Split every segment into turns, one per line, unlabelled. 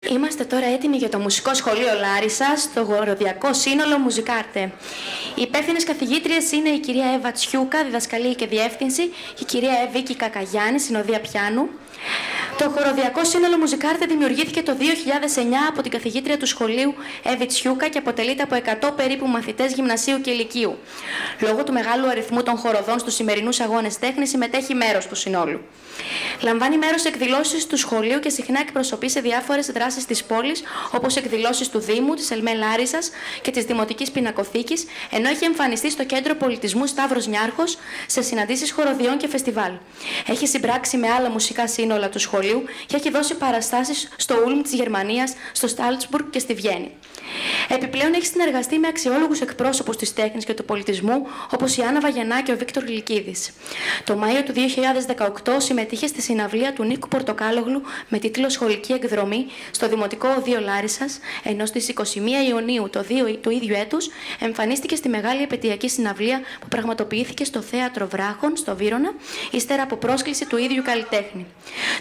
Είμαστε τώρα έτοιμοι για το Μουσικό Σχολείο Λάρισα, στο Γοροδιακό Σύνολο Μουζικάρτε. Οι υπεύθυνες καθηγήτριες είναι η κυρία Εύα Τσιούκα, διδασκαλία και διεύθυνση, και η κυρία Εύη Κακαγιάννη, συνοδεία πιάνου. Το χοροδιακό σύνολο Μουζικάρτε δημιουργήθηκε το 2009 από την καθηγήτρια του σχολείου Εύη Τσιούκα και αποτελείται από 100 περίπου μαθητές γυμνασίου και ηλικίου. Λόγω του μεγάλου αριθμού των χοροδών στους σημερινούς αγώνες τέχνης, συμμετέχει μέρος του συνόλου. Λαμβάνει μέρος σε εκδηλώσεις του σχολείου και συχνά εκπροσωπεί σε διάφορες δράσεις της πόλης, όπως εκδηλώσεις του Δήμου, της Ελμέ Λάρισας και της Δημοτικής Πινακοθήκης, ενώ έχει εμφανιστεί στο κέντρο πολιτισμού Σταύρος Νιάρχος σε συναντήσεις χοροδιών και φεστιβάλ. Έχει συμπράξει με άλλα μουσικά σύνολα του σχολείου και έχει δώσει παραστάσεις στο Ούλμ της Γερμανίας, στο Στάλτσμπουργκ και στη Βιέννη. Επιπλέον έχει συνεργαστεί με αξιόλογους εκπρόσωπους της τέχνης και του πολιτισμού, όπως η Άννα Βαγενά και ο Βίκτορ Λυκίδη. Το Μάιο του 2018 συμμετείχε στη συναυλία του Νίκου Πορτοκάλογλου με τίτλο Σχολική εκδρομή στο Δημοτικό Οδείο Λάρισας, ενώ στις 21 Ιουνίου το 2, του ίδιου έτους εμφανίστηκε στη μεγάλη επαιτειακή συναυλία που πραγματοποιήθηκε στο Θέατρο Βράχων, στο Βύρονα, ύστερα από πρόσκληση του ίδιου καλλιτέχνη.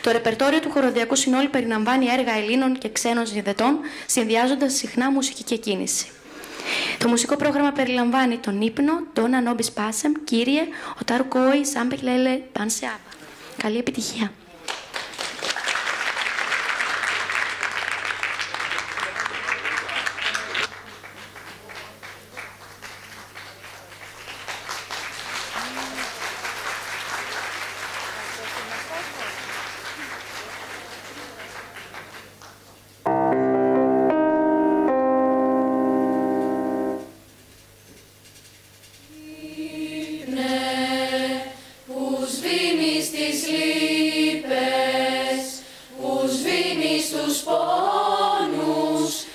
Το ρεπερτόριο του χοροδιακού συνόλου περιλαμβάνει έργα Ελλήνων και ξένων συνδετών, συνδυάζοντας συχνά μουσική και κίνηση. Το μουσικό πρόγραμμα περιλαμβάνει τον ύπνο, τον Ανόμπι Πάσεμ, κύριε, ο Ταρουκόη, Σάμπεκ Λέλε, Πανσεάβα. Καλή επιτυχία.
Το φως ύπνε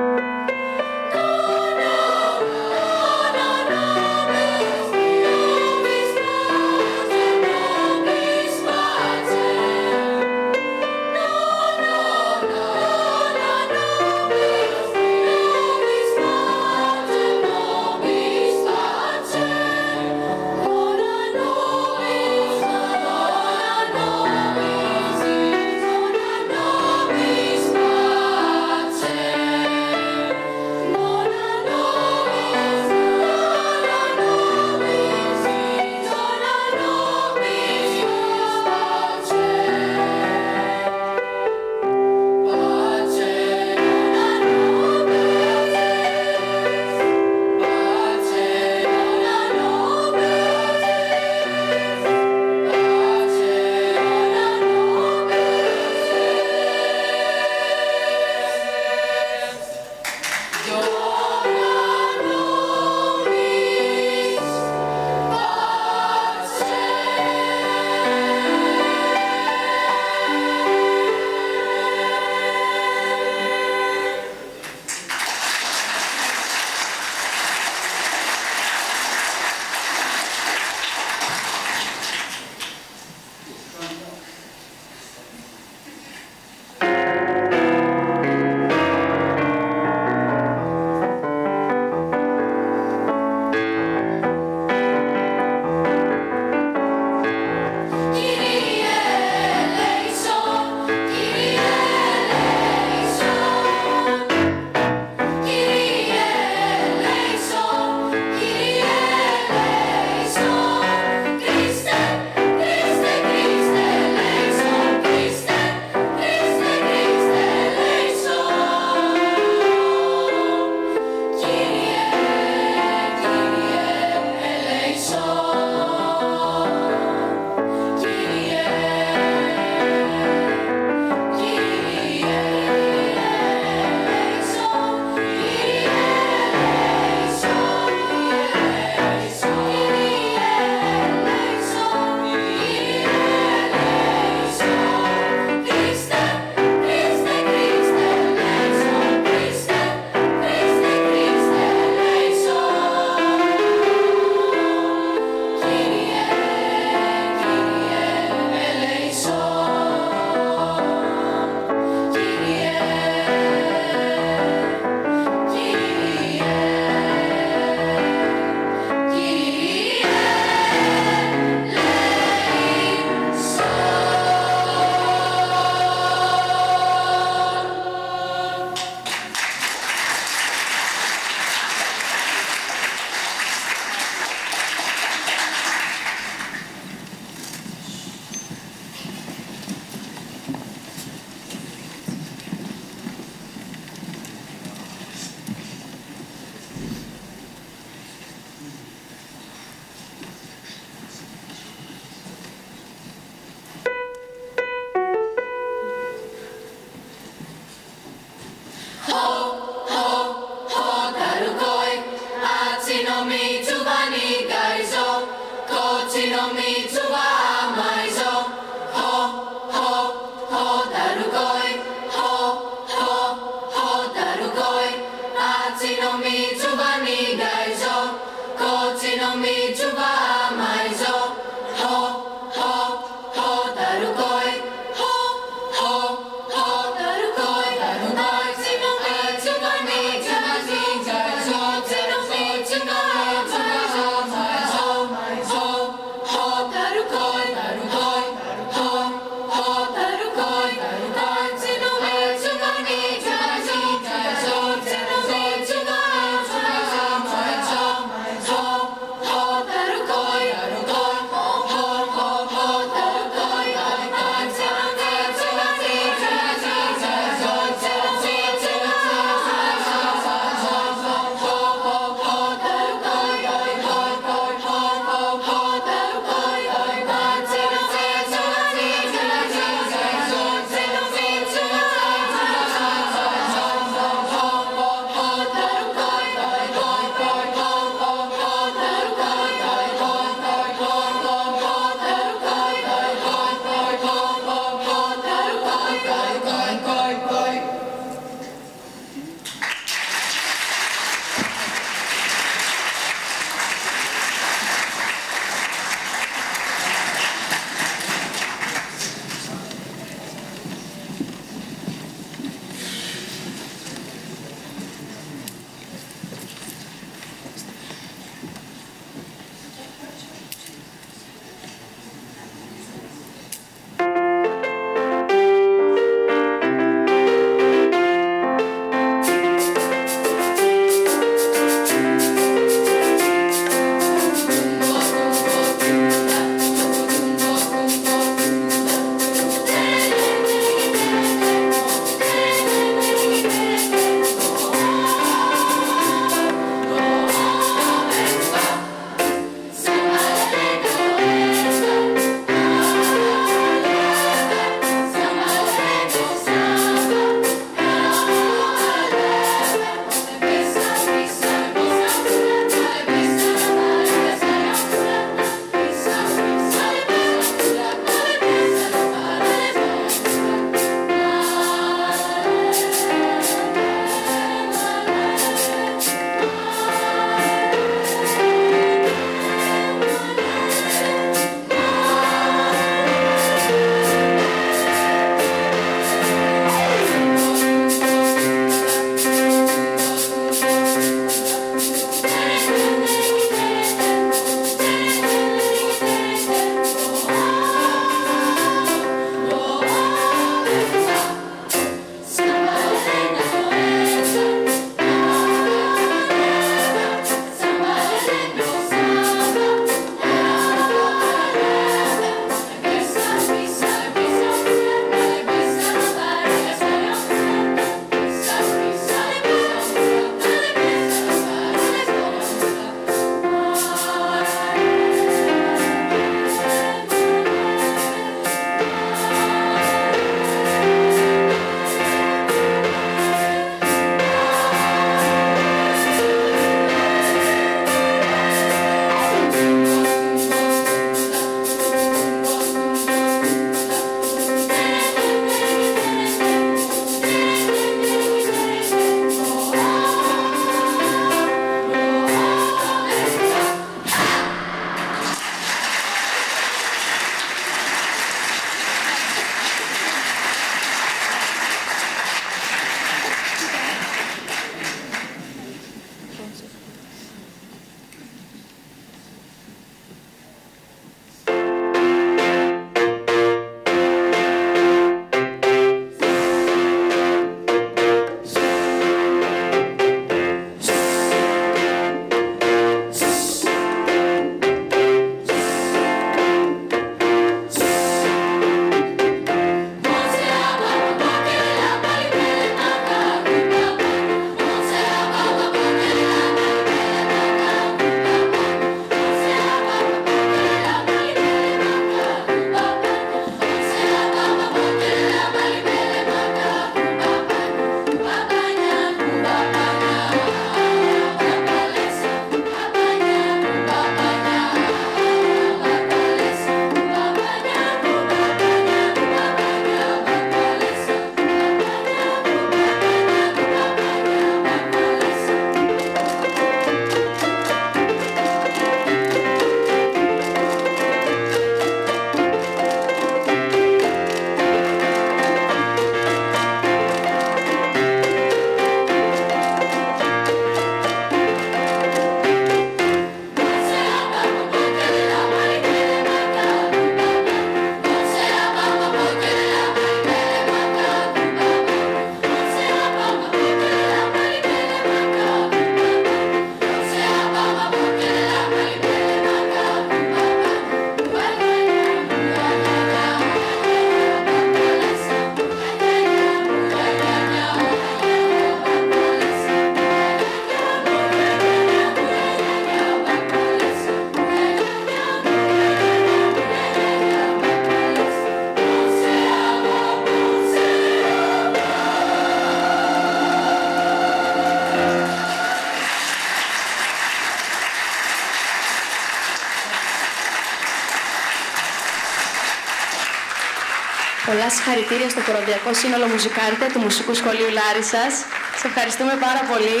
συγχαρητήρια στο Χοροδιακό Σύνολο Μουζικάρτε του Μουσικού Σχολείου Λάρισας. Σε ευχαριστούμε πάρα πολύ.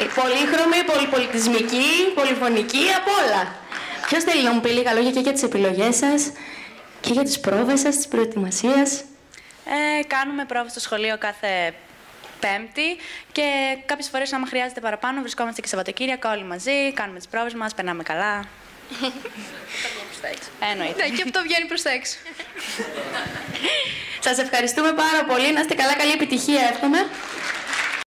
Ε, Πολύχρωμη, πολυπολιτισμική, πολυφωνική, απ' όλα. Ποιος θέλει να μου πει λίγα λόγια και για τις επιλογές σας και για τις πρόβες σας, της προετοιμασίας.
Ε, κάνουμε πρόβες στο σχολείο κάθε Πέμπτη και κάποιες φορές, άμα χρειάζεται παραπάνω, βρισκόμαστε και Σαββατοκύριακα όλοι μαζί, κάνουμε τις πρόβες μας, περνάμε καλά. Εννοείται.
Ναι, και αυτό βγαίνει προς τα έξω.
Σας ευχαριστούμε πάρα πολύ. Να είστε καλά, καλή επιτυχία εύχομαι.